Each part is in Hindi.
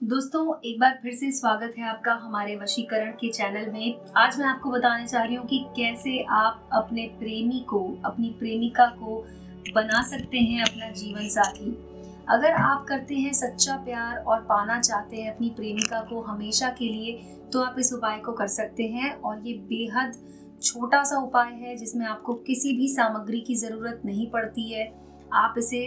दोस्तों, एक बार फिर से स्वागत है आपका हमारे वशीकरण के चैनल में। आज मैं आपको बताने चाह रही हूँ कि कैसे आप अपने प्रेमी को, अपनी प्रेमिका को बना सकते हैं अपना जीवन साथी। अगर आप करते हैं सच्चा प्यार और पाना चाहते हैं अपनी प्रेमिका को हमेशा के लिए तो आप इस उपाय को कर सकते हैं और ये बेहद छोटा सा उपाय है जिसमें आपको किसी भी सामग्री की ज़रूरत नहीं पड़ती है। आप इसे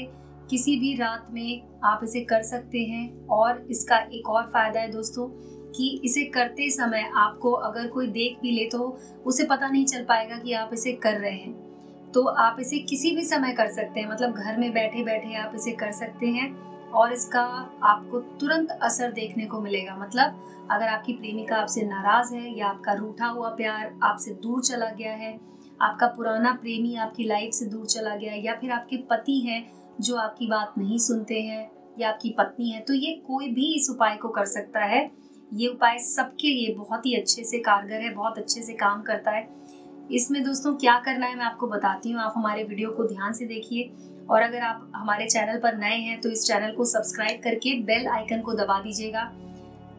किसी भी रात में आप इसे कर सकते हैं और इसका एक और फ़ायदा है दोस्तों कि इसे करते समय आपको अगर कोई देख भी ले तो उसे पता नहीं चल पाएगा कि आप इसे कर रहे हैं। तो आप इसे किसी भी समय कर सकते हैं मतलब घर में बैठे बैठे आप इसे कर सकते हैं और इसका आपको तुरंत असर देखने को मिलेगा। मतलब अगर आपकी प्रेमिका आपसे नाराज़ है या आपका रूठा हुआ प्यार आपसे दूर चला गया है, आपका पुराना प्रेमी आपकी लाइफ से दूर चला गया है या फिर आपके पति हैं जो आपकी बात नहीं सुनते हैं या आपकी पत्नी है तो ये कोई भी इस उपाय को कर सकता है। ये उपाय सबके लिए बहुत ही अच्छे से कारगर है, बहुत अच्छे से काम करता है। इसमें दोस्तों क्या करना है मैं आपको बताती हूँ, आप हमारे वीडियो को ध्यान से देखिए। और अगर आप हमारे चैनल पर नए हैं तो इस चैनल को सब्सक्राइब करके बेल आइकन को दबा दीजिएगा,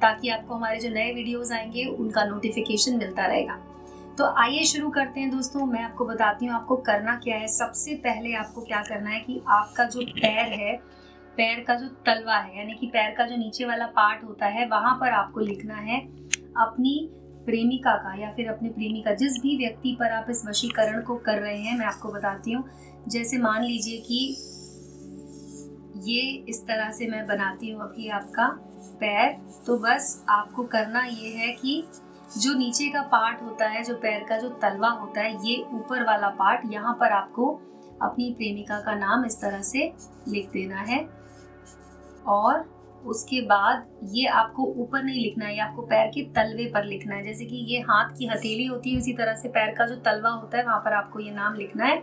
ताकि आपको हमारे जो नए वीडियोस आएँगे, उनका नोटिफिकेशन मिलता रहेगा। तो आइए शुरू करते हैं दोस्तों। मैं आपको बताती हूँ आपको करना क्या है। सबसे पहले आपको क्या करना है कि आपका जो पैर है, पैर का जो तलवा है, यानी कि पैर का जो नीचे वाला पार्ट होता है, वहाँ पर आपको लिखना है अपनी प्रेमिका का या फिर अपने प्रेमी का जिस भी व्यक्ति पर आप इस वशीकरण को कर रहे हैं, मैं आपको बताती हूँ। जैसे मान लीजिए कि ये इस तरह से मैं बनाती हूँ अभी आपका पैर तो बस आपको करना ये है कि जो नीचे का पार्ट होता है, जो पैर का जो तलवा होता है, ये ऊपर वाला पार्ट यहाँ पर आपको अपनी प्रेमिका का नाम इस तरह से लिख देना है। और उसके बाद ये आपको ऊपर नहीं लिखना है आपको पैर के तलवे पर लिखना है। जैसे कि ये हाथ की हथेली होती है उसी तरह से पैर का जो तलवा होता है, वहाँ पर आपको ये नाम लिखना है।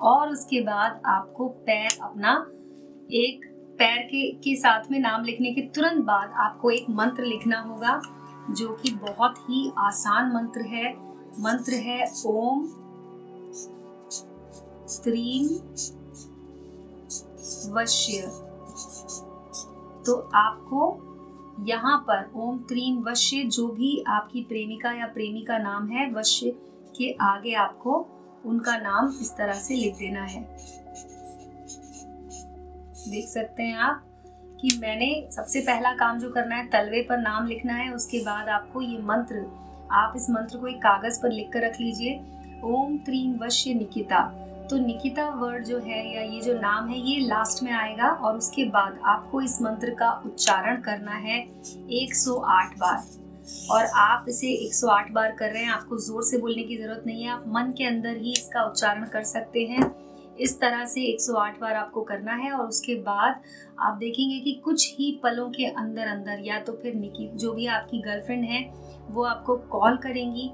और उसके बाद आपको पैर अपना एक, पैर के के साथ में नाम लिखने के तुरंत बाद आपको एक मंत्र लिखना होगा। जो कि बहुत ही आसान मंत्र है। मंत्र है, ओम स्त्रीम वश्य। तो आपको यहाँ पर ओम त्रीम वश्य, जो भी आपकी प्रेमिका या प्रेमी का नाम है, वश्य के आगे आपको उनका नाम इस तरह से लिख देना है। देख सकते हैं आप? कि मैंने सबसे पहला काम जो करना है, तलवे पर नाम लिखना है, उसके बाद आपको ये मंत्र, आप इस मंत्र को एक कागज़ पर लिख कर रख लीजिए। ओम त्रीम वश्य निकिता। तो निकिता वर्ड जो है या ये जो नाम है, ये लास्ट में आएगा और उसके बाद आपको इस मंत्र का उच्चारण करना है 108 बार। और आप इसे 108 बार कर रहे हैं, आपको ज़ोर से बोलने की ज़रूरत नहीं है, आप मन के अंदर ही इसका उच्चारण कर सकते हैं। इस तरह से 108 बार आपको करना है और उसके बाद आप देखेंगे कि कुछ ही पलों के अंदर अंदर, या तो फिर निकी जो भी आपकी गर्लफ्रेंड है, वो आपको कॉल करेंगी।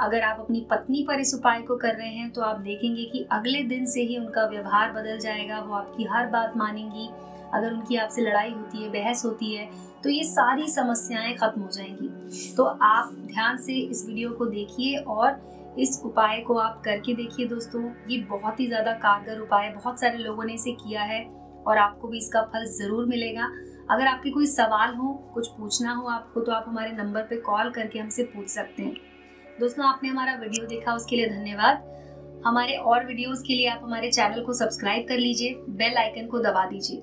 अगर आप अपनी पत्नी पर इस उपाय को कर रहे हैं तो आप देखेंगे कि अगले दिन से ही उनका व्यवहार बदल जाएगा, वो आपकी हर बात मानेंगी। अगर उनकी आपसे लड़ाई होती है, बहस होती है तो ये सारी समस्याएँ खत्म हो जाएँगी। तो आप ध्यान से इस वीडियो को देखिए और इस उपाय को आप करके देखिए दोस्तों। ये बहुत ही ज़्यादा कारगर उपाय है। बहुत सारे लोगों ने इसे किया है और आपको भी इसका फल ज़रूर मिलेगा। अगर आपके कोई सवाल हो, कुछ पूछना हो आपको तो आप हमारे नंबर पर कॉल करके हमसे पूछ सकते हैं। दोस्तों, आपने हमारा वीडियो देखा, उसके लिए धन्यवाद। हमारे और वीडियोस के लिए आप हमारे चैनल को सब्सक्राइब कर लीजिए, बेल आइकन को दबा दीजिए।